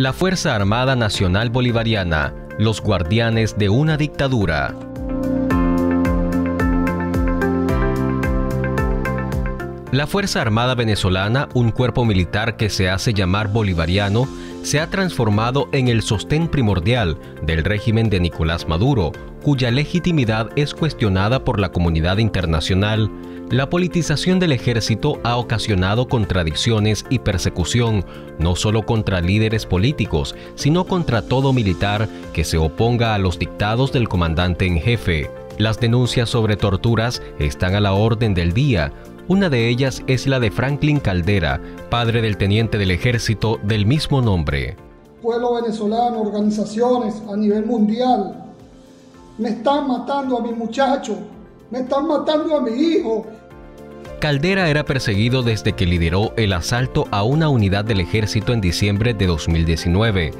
La Fuerza Armada Nacional Bolivariana, los guardianes de una dictadura. La Fuerza Armada Venezolana, un cuerpo militar que se hace llamar bolivariano, se ha transformado en el sostén primordial del régimen de Nicolás Maduro, cuya legitimidad es cuestionada por la comunidad internacional. La politización del ejército ha ocasionado contradicciones y persecución, no solo contra líderes políticos, sino contra todo militar que se oponga a los dictados del comandante en jefe. Las denuncias sobre torturas están a la orden del día, una de ellas es la de Franklin Caldera, padre del teniente del ejército del mismo nombre. Pueblo venezolano, organizaciones a nivel mundial, me están matando a mi muchacho, me están matando a mi hijo. Caldera era perseguido desde que lideró el asalto a una unidad del ejército en diciembre de 2019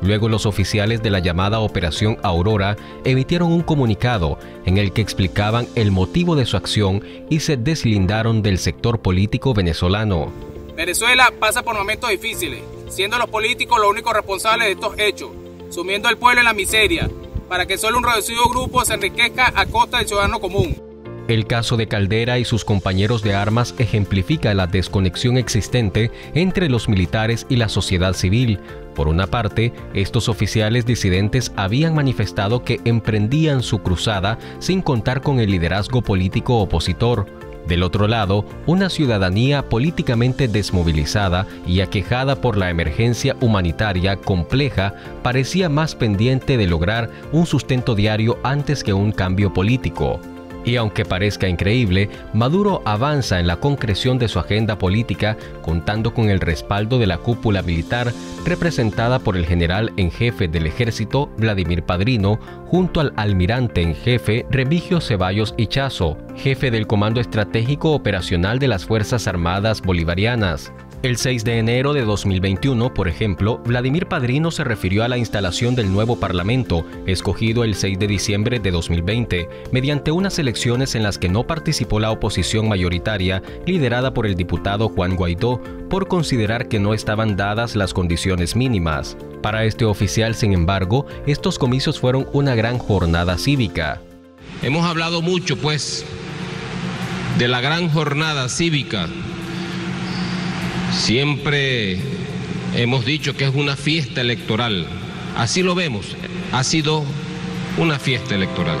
Luego los oficiales de la llamada Operación Aurora emitieron un comunicado en el que explicaban el motivo de su acción y se deslindaron del sector político venezolano. Venezuela pasa por momentos difíciles, siendo los políticos los únicos responsables de estos hechos, sumiendo al pueblo en la miseria, para que solo un reducido grupo se enriquezca a costa del ciudadano común. El caso de Caldera y sus compañeros de armas ejemplifica la desconexión existente entre los militares y la sociedad civil. Por una parte, estos oficiales disidentes habían manifestado que emprendían su cruzada sin contar con el liderazgo político opositor. Del otro lado, una ciudadanía políticamente desmovilizada y aquejada por la emergencia humanitaria compleja parecía más pendiente de lograr un sustento diario antes que un cambio político. Y aunque parezca increíble, Maduro avanza en la concreción de su agenda política contando con el respaldo de la cúpula militar representada por el general en jefe del ejército Vladimir Padrino junto al almirante en jefe Remigio Ceballos Ichazo, jefe del Comando Estratégico Operacional de las Fuerzas Armadas Bolivarianas. El 6 de enero de 2021, por ejemplo, Vladimir Padrino se refirió a la instalación del nuevo Parlamento, escogido el 6 de diciembre de 2020, mediante unas elecciones en las que no participó la oposición mayoritaria, liderada por el diputado Juan Guaidó, por considerar que no estaban dadas las condiciones mínimas. Para este oficial, sin embargo, estos comicios fueron una gran jornada cívica. Hemos hablado mucho, pues, de la gran jornada cívica Siempre hemos dicho que es una fiesta electoral. Así lo vemos. Ha sido una fiesta electoral.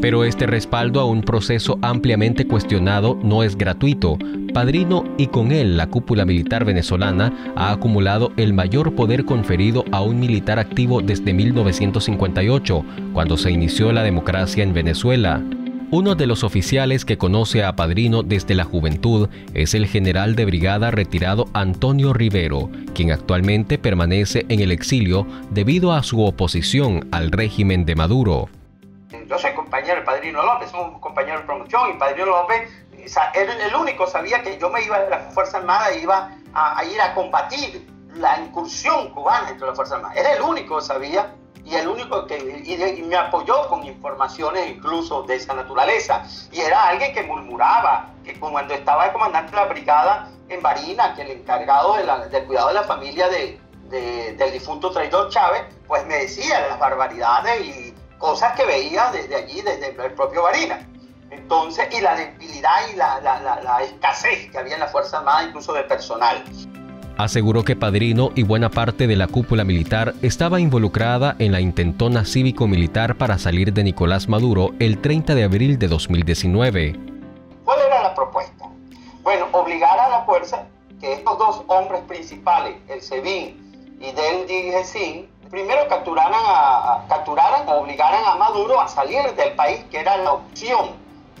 Pero este respaldo a un proceso ampliamente cuestionado no es gratuito. Padrino y con él la cúpula militar venezolana ha acumulado el mayor poder conferido a un militar activo desde 1958, cuando se inició la democracia en Venezuela. Uno de los oficiales que conoce a Padrino desde la juventud es el general de brigada retirado Antonio Rivero, quien actualmente permanece en el exilio debido a su oposición al régimen de Maduro. Yo soy compañero de Padrino López, un compañero de promoción y Padrino López era el único sabía que yo me iba a la Fuerza Armada e iba a, ir a combatir la incursión cubana entre la Fuerza Armada. Era el único sabía y el único que y, me apoyó con informaciones incluso de esa naturaleza. Y era alguien que murmuraba, que cuando estaba el comandante de la brigada en Barina, que el encargado del cuidado de la familia de, del difunto traidor Chávez, pues me decía las barbaridades y cosas que veía desde allí, desde el propio Barina. Entonces, y la debilidad y la, la, la escasez que había en la Fuerza Armada, incluso de personal. Aseguró que Padrino y buena parte de la cúpula militar estaba involucrada en la intentona cívico-militar para salir de Nicolás Maduro el 30 de abril de 2019. ¿Cuál era la propuesta? Bueno, obligar a la fuerza que estos dos hombres principales, el SEBIN y del DGCIN, primero capturaran, a, capturaran o obligaran a Maduro a salir del país, que era la opción,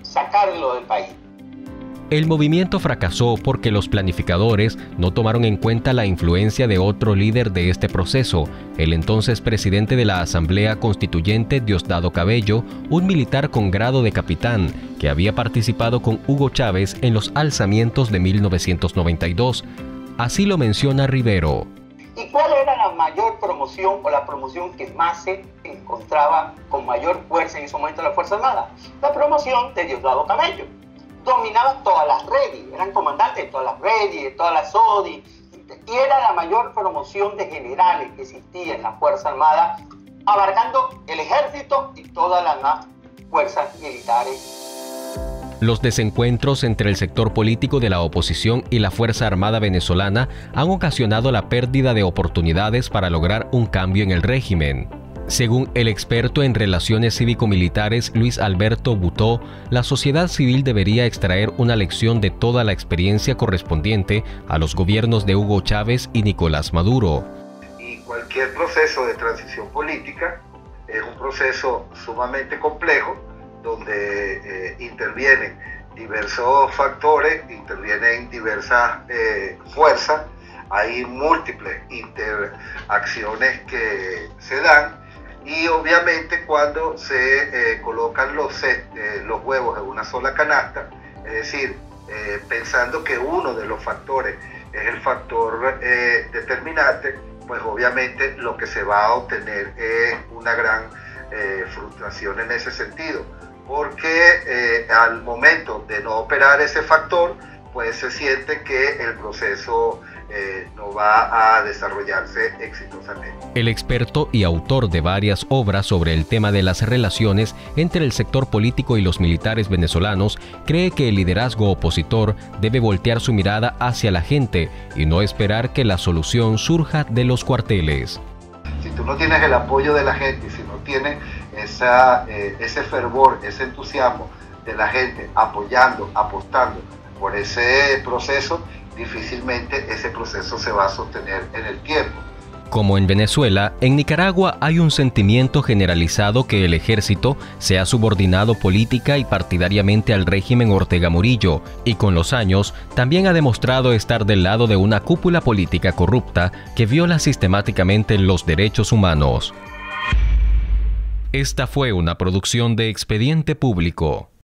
sacarlo del país. El movimiento fracasó porque los planificadores no tomaron en cuenta la influencia de otro líder de este proceso, el entonces presidente de la Asamblea Constituyente Diosdado Cabello, un militar con grado de capitán, que había participado con Hugo Chávez en los alzamientos de 1992. Así lo menciona Rivero. ¿Y cuál era la mayor promoción o la promoción que más se encontraba con mayor fuerza en ese momento de la Fuerza Armada? La promoción de Diosdado Cabello dominaban todas las redes, eran comandantes de todas las redes, de todas las ODI, y era la mayor promoción de generales que existía en la Fuerza Armada, abarcando el ejército y todas las fuerzas militares los desencuentros entre el sector político de la oposición y la Fuerza Armada venezolana han ocasionado la pérdida de oportunidades para lograr un cambio en el régimen. Según el experto en relaciones cívico-militares Luis Alberto Butó, la sociedad civil debería extraer una lección de toda la experiencia correspondiente a los gobiernos de Hugo Chávez y Nicolás Maduro. Y cualquier proceso de transición política es un proceso sumamente complejo donde eh, intervienen diversos factores, intervienen diversas eh, fuerzas, hay múltiples interacciones que se dan y obviamente cuando se eh, colocan los, eh, los huevos en una sola canasta, es decir, eh, pensando que uno de los factores es el factor determinante, pues obviamente lo que se va a obtener es una gran frustración en ese sentido, porque al momento de no operar ese factor, pues se siente que el proceso eh, va a desarrollarse exitosamente. El experto y autor de varias obras sobre el tema de las relaciones entre el sector político y los militares venezolanos cree que el liderazgo opositor debe voltear su mirada hacia la gente y no esperar que la solución surja de los cuarteles. Si tú no tienes el apoyo de la gente si no tienes esa, eh, ese fervor, ese entusiasmo de la gente apoyando, apostando por ese proceso, difícilmente ese proceso se va a sostener en el tiempo. Como en Venezuela, en Nicaragua hay un sentimiento generalizado que el ejército se ha subordinado política y partidariamente al régimen Ortega Murillo, y con los años también ha demostrado estar del lado de una cúpula política corrupta que viola sistemáticamente los derechos humanos. Esta fue una producción de Expediente Público.